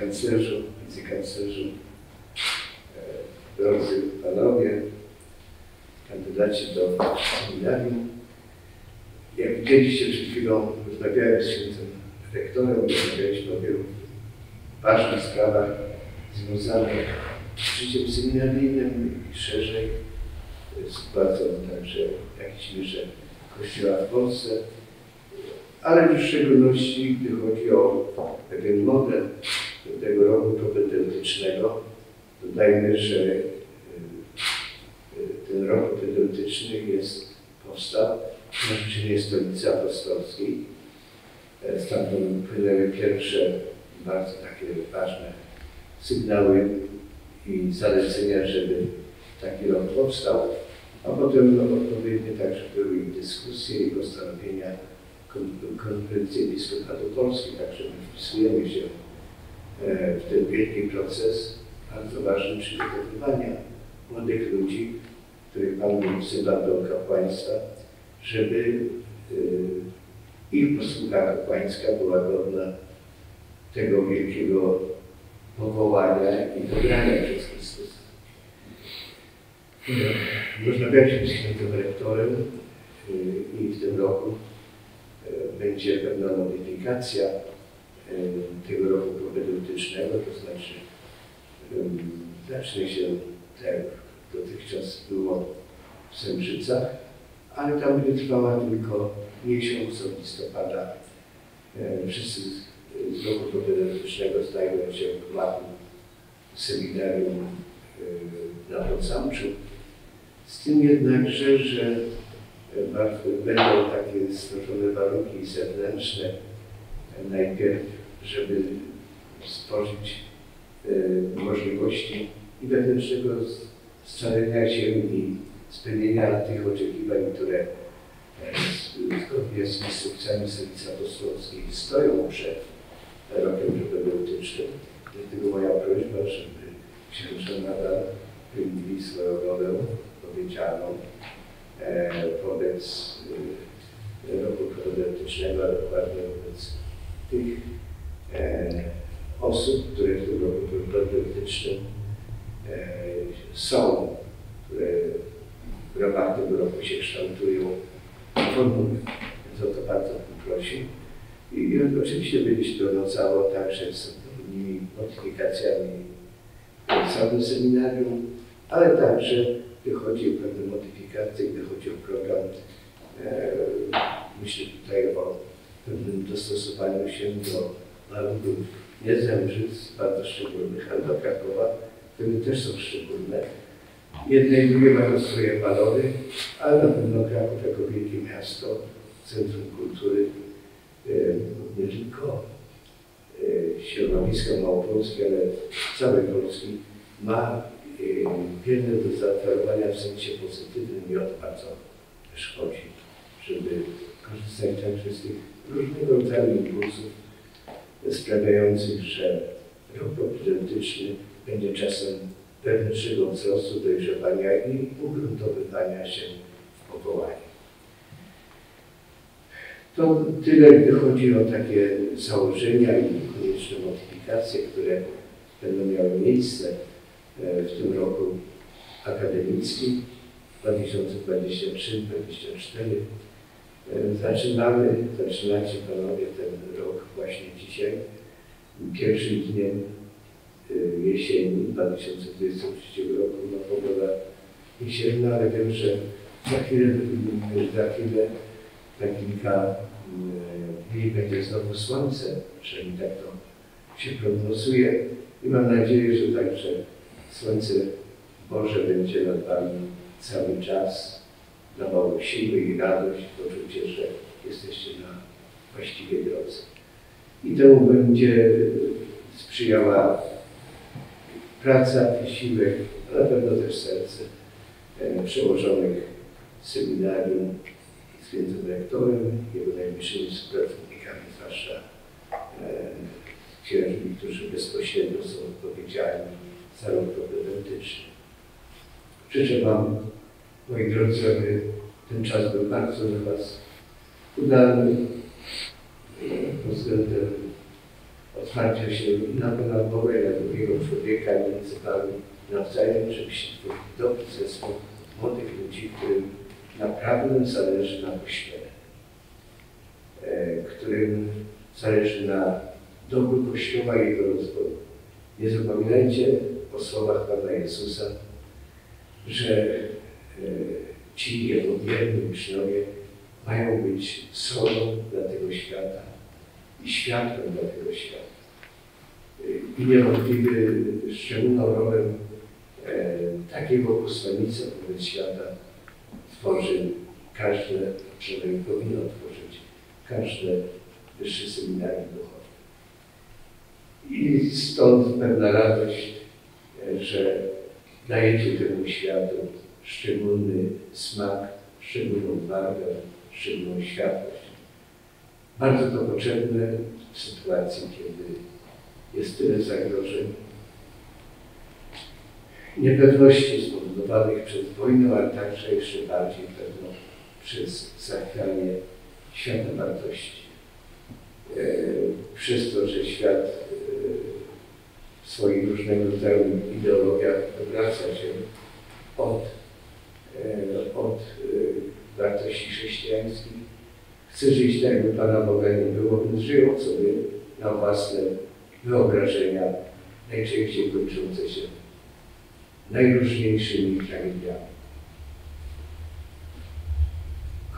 kanclerzu, wicekanclerzu, e, drodzy panowie, kandydaci do seminarium. Jak widzieliście przed chwilą, rozmawiałem z świętym rektorem, rozmawialiśmy o wielu ważnych sprawach związanych z życiem seminaryjnym i szerzej. Z sytuacją także w jakiejś mierze Kościoła w Polsce, ale w szczególności gdy chodzi o pewien model tego roku propedeutycznego, dodajmy, że y, y, ten rok propedeutyczny jest, powstał. Na życzenie Stolicy Apostolskiej. E, Stamtąd płynęły pierwsze bardzo takie ważne sygnały i zalecenia, żeby taki rok powstał, a potem no, odpowiednio także były i dyskusje i postanowienia konferencji Episkopatu Polski, także my wpisujemy się e, w ten wielki proces bardzo ważny przygotowywania młodych ludzi, których Pan wzywa do kapłaństwa, żeby e, ich posługa kapłańska była godna tego wielkiego powołania i wybrania przez Chrystusa. Rozmawialiśmy z świętym rektorem y, i w tym roku będzie pewna modyfikacja y, tego roku propedeutycznego, to znaczy zacznie się tak jak dotychczas było w Sębrzycach, ale tam będzie trwała tylko miesiąc od listopada. E, Wszyscy z roku propedeutycznego stają się w laku seminarium e, na Podsamczu. Z tym jednakże, że e, będą takie stworzone warunki zewnętrzne najpierw, żeby stworzyć e, możliwości i wewnętrznego scalenia się i spełnienia tych oczekiwań, które e, zgodnie z instrukcjami Stolicy Apostolskiej stoją przed rokiem propedeutycznym. Dlatego moja prośba, żeby księża nadal pełnili swoją rolę powiedzianą e, wobec e, roku propedeutycznego, a dokładnie wobec tych e, osób, które w tym roku propedeutycznym e, są, które w ramach tego roku się kształtują, formuły. Więc o to bardzo bym prosił. I oczywiście będzie się to wiązało także z odpowiednimi modyfikacjami w samym seminarium, ale także gdy chodzi o pewne modyfikacje, gdy chodzi o program, e, myślę tutaj o pewnym dostosowaniu się do warunków nie Zembrzyc, bardzo szczególnych, ale do Krakowa, które też są szczególne. Jedne i drugie mają swoje walory, ale na pewno Kraków jako wielkie miasto, centrum kultury, e, nie tylko e, środowiska małopolskie, ale całej Polski ma e, wiele do zaoferowania w sensie pozytywnym i o to bardzo też chodzi, żeby korzystać także z tych różnego rodzaju impulsów sprawiających, że rok propedeutyczny będzie czasem wewnętrznego wzrostu, dojrzewania i ugruntowywania się w powołaniu. To tyle, gdy chodzi o takie założenia i konieczne modyfikacje, które będą miały miejsce w tym roku akademickim 2023-2024. E, Zaczynamy, zaczynacie panowie ten rok właśnie dzisiaj, pierwszym dniem e, jesieni 2023 roku, no pogoda jesienna, ale wiem, że za chwilę, za chwilę, za kilka e, dni będzie znowu słońce, przynajmniej tak to się prognozuje i mam nadzieję, że także słońce Boże będzie nad Wami cały czas dawało siły i radość, poczucie, że jesteście na właściwej drodze. I temu będzie sprzyjała praca, wysiłek, a na pewno też serce e, przełożonych seminarium z świętym rektorem, jego najbliższymi współpracownikami, zwłaszcza e, księżmi, którzy bezpośrednio są odpowiedzialni propedeutyczny. Życzę Wam, moi drodzy, aby ten czas był bardzo dla Was udany pod względem otwarcia się na Pana Boga na drugiego człowieka między Wami nawzajem, żebyście tworzyli dobry zespół młodych ludzi, którym naprawdę zależy na Kościele, e, którym zależy na dobru Kościoła i jego rozwoju. Nie zapominajcie o słowach Pana Jezusa, że e, ci wierni uczniowie mają być solą dla tego świata i światłem dla tego świata. I niewątpliwie szczególną rolę e, takiego posłannictwa wobec świata tworzy każde, przynajmniej powinno tworzyć każde wyższe seminarium duchowe. I stąd pewna radość, e, że dajecie temu światu szczególny smak, szczególną barwę, szczególną światłość. Bardzo to potrzebne w sytuacji, kiedy jest tyle zagrożeń, niepewności spowodowanych przez wojnę, ale także jeszcze bardziej pewno przez zachwianie świata wartości. E, przez to, że świat swoich różnego rodzaju ideologiach odwraca się od, e, od wartości chrześcijańskich, chce żyć tak, jakby Pana Boga nie było, więc żyją sobie na własne wyobrażenia, najczęściej kończące się najróżniejszymi tragediami.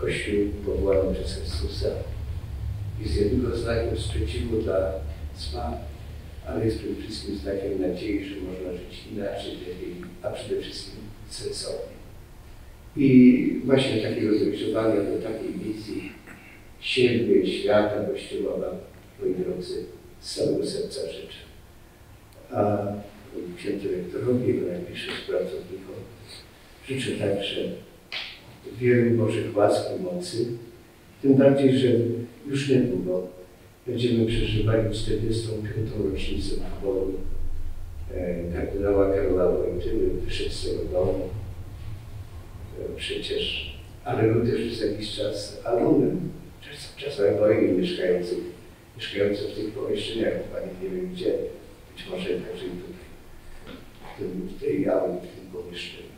Kościół powołany przez Chrystusa jest nie tylko znakiem sprzeciwu dla zła, ale jest przede wszystkim znakiem nadziei, że można żyć inaczej, lepiej, a przede wszystkim sensownie. I właśnie takiego dojrzewania do takiej wizji siebie, świata Kościoła moi drodzy, z całego serca życzę. A księdzu rektorowi, najbliższym pracownikom życzę także wielu Bożych łask i mocy, tym bardziej, że już niedługo będziemy przeżywali 45. rocznicę wyboru e, kardynała Karola Wojtyły, wyszedł z tego domu. E, przecież, ale był też przez jakiś czas alunem, czasami wojny mieszkających, mieszkających w tych pomieszczeniach, Pani nie wiem gdzie, być może także i tutaj, w, tym, w tej auli, w tym pomieszczeniu.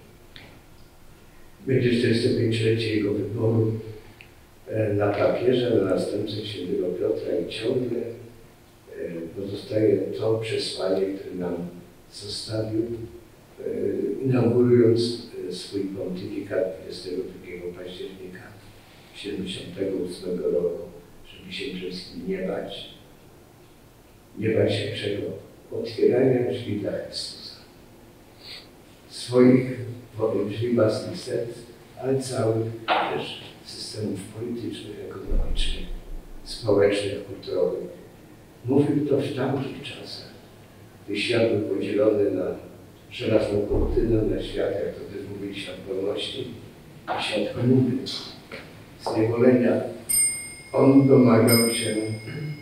Będzie 45-lecie jego wyboru na papierze, na następcę świętego Piotra i ciągle e, pozostaje to przesłanie, które nam zostawił, e, inaugurując swój pontyfikat 22 października 78 roku, żeby się przede wszystkim nie bać, nie bać się czego? Otwierania drzwi dla Chrystusa. Swoich, powiem, drzwi własnych serc, ale całych też systemów politycznych, ekonomicznych, społecznych, kulturowych. Mówił to w tamtych czasach, gdy świat był podzielony na żelazną kurtynę, na świat, jak to też mówili, świat wolności, a świat komuny, zniewolenia. On domagał się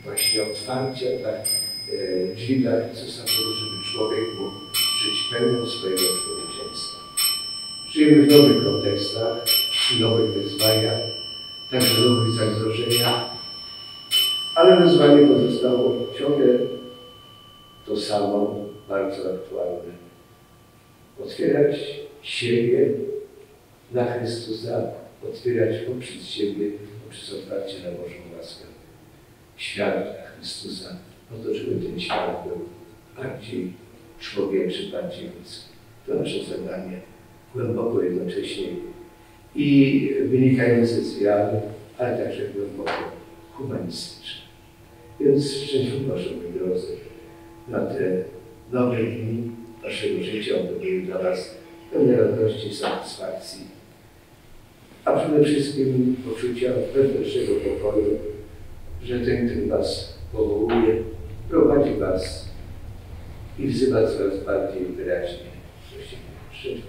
właśnie otwarcia dla, e, drzwi dla Chrystusa, żeby człowiek mógł żyć pełnią swojego człowieczeństwa. Żyjemy w nowych kontekstach, nowych wyzwaniach, także nowych zagrożeniach, ale wyzwanie pozostało ciągle to samo, bardzo aktualne. Otwierać siebie na Chrystusa, otwierać poprzez siebie, poprzez otwarcie na Bożą łaskę. Świat dla Chrystusa, po to, żeby ten świat był bardziej człowieczy, bardziej ludzki. To nasze zadanie, głęboko jednocześnie i wynikające z wiary, ale także głęboko humanistyczne. Więc szczęść Boże, moi drodzy, na te dobre dni naszego życia, one były dla Was pełne radości satysfakcji, a przede wszystkim poczucia wewnętrznego pokoju, że ten, który Was powołuje, prowadzi Was i wzywa coraz bardziej wyraźnie do siebie. Szczęść